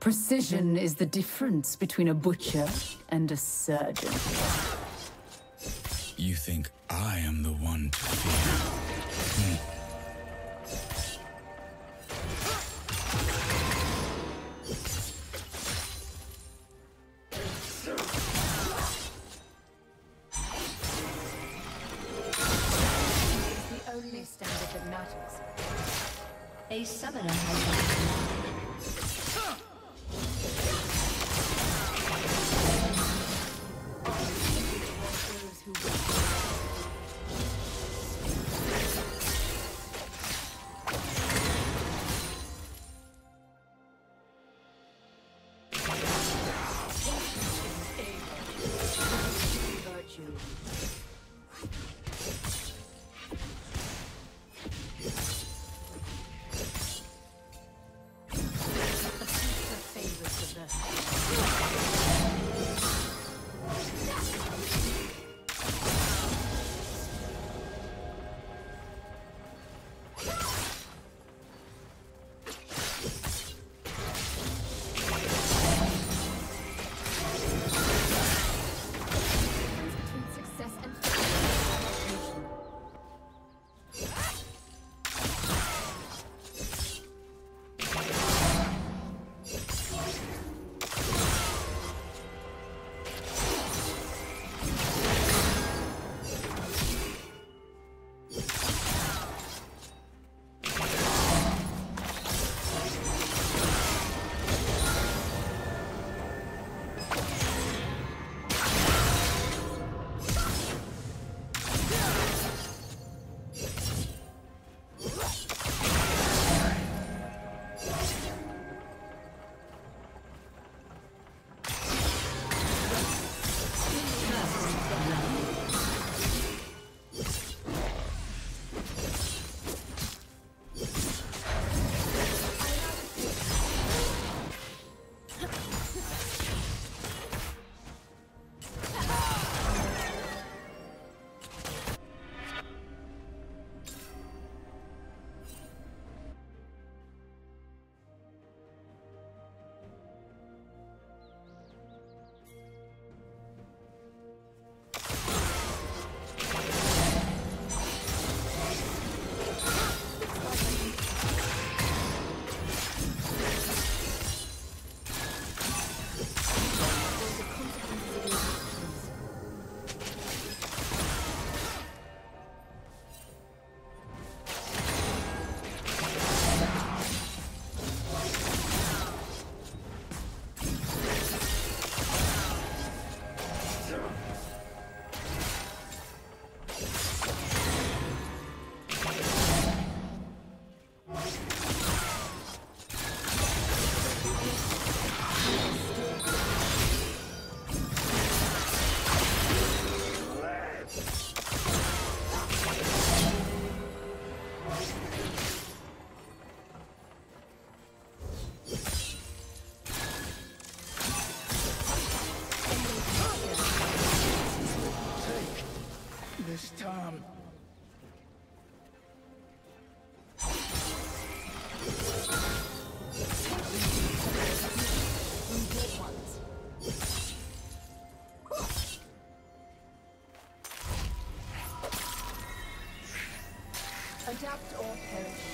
Precision is the difference between a butcher and a surgeon. You think I am the one to fear? Hmm. Um, Adapt or perish.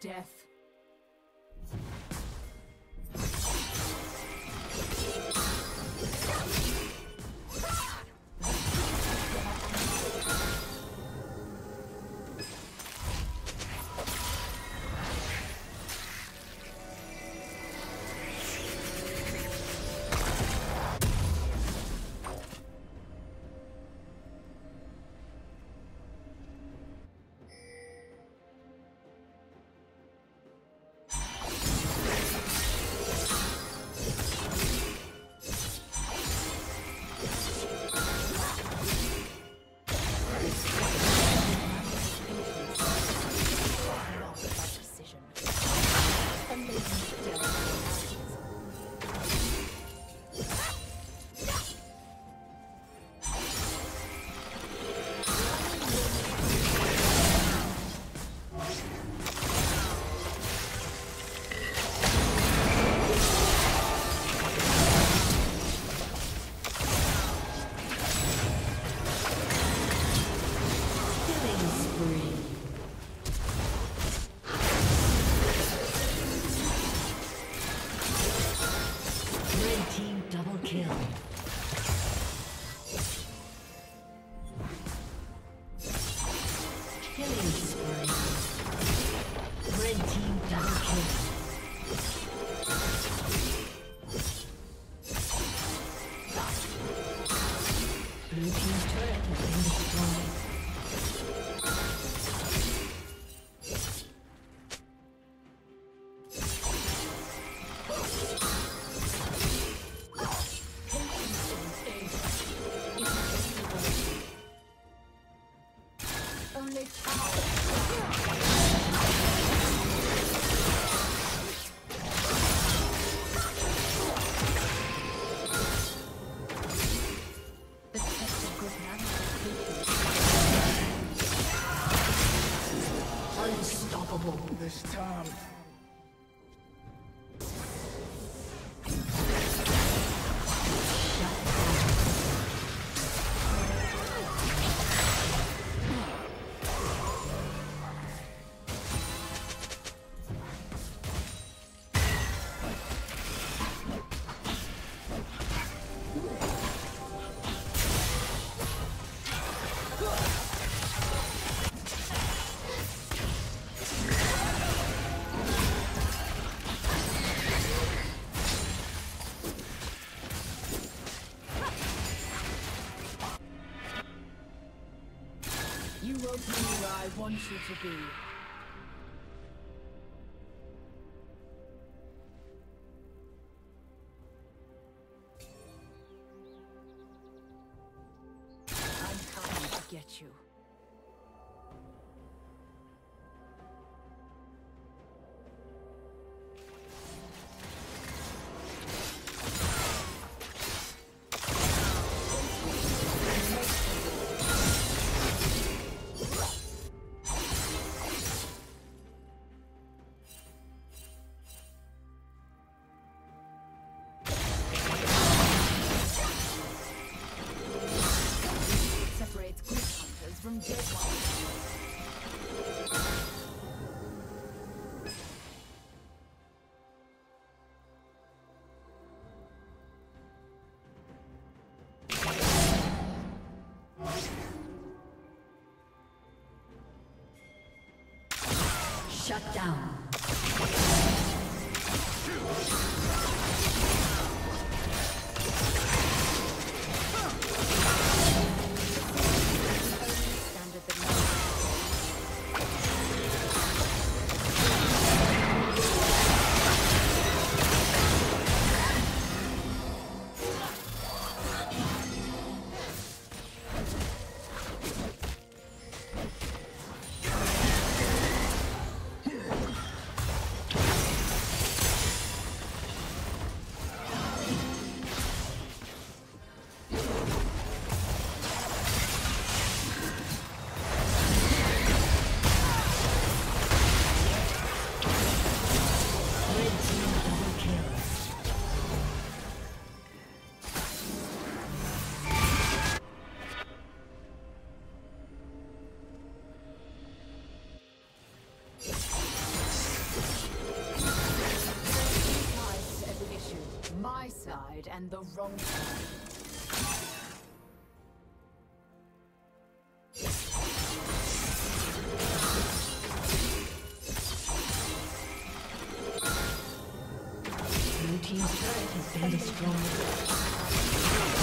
Death. Want you to be. I'm coming to get you. Shut down. And the wrong. Blue team's turret has been destroyed.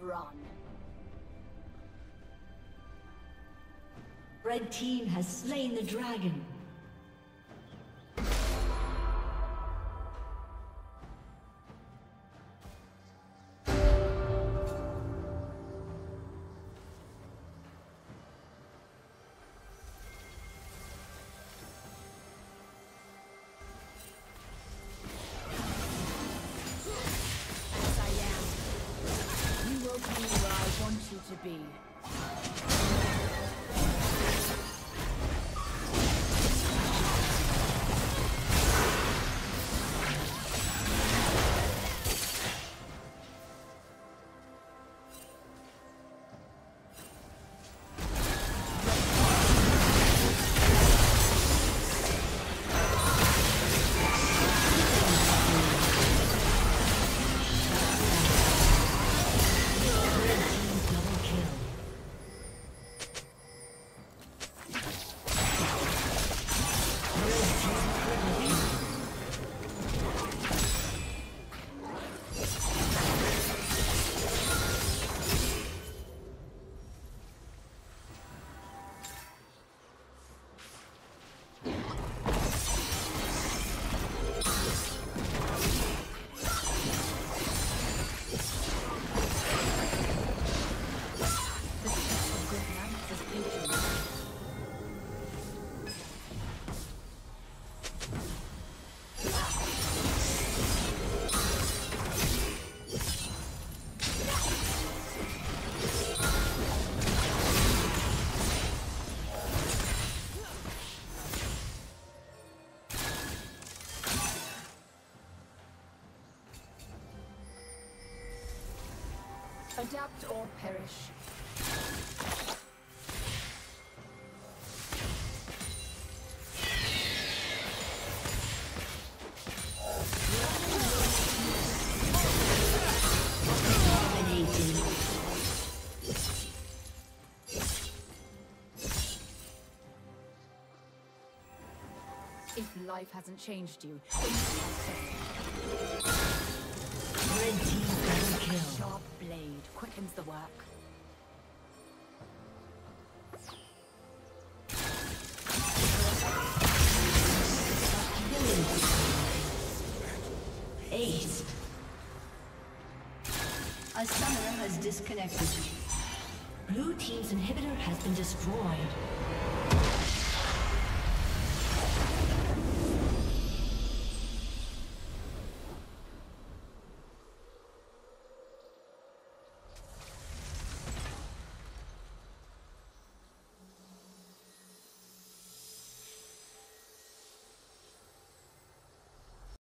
Run. Red team has slain the dragon. Adapt or perish. If life hasn't changed you, Red team Kill. Sharp blade quickens the work. A summoner has disconnected. Blue Team's inhibitor has been destroyed.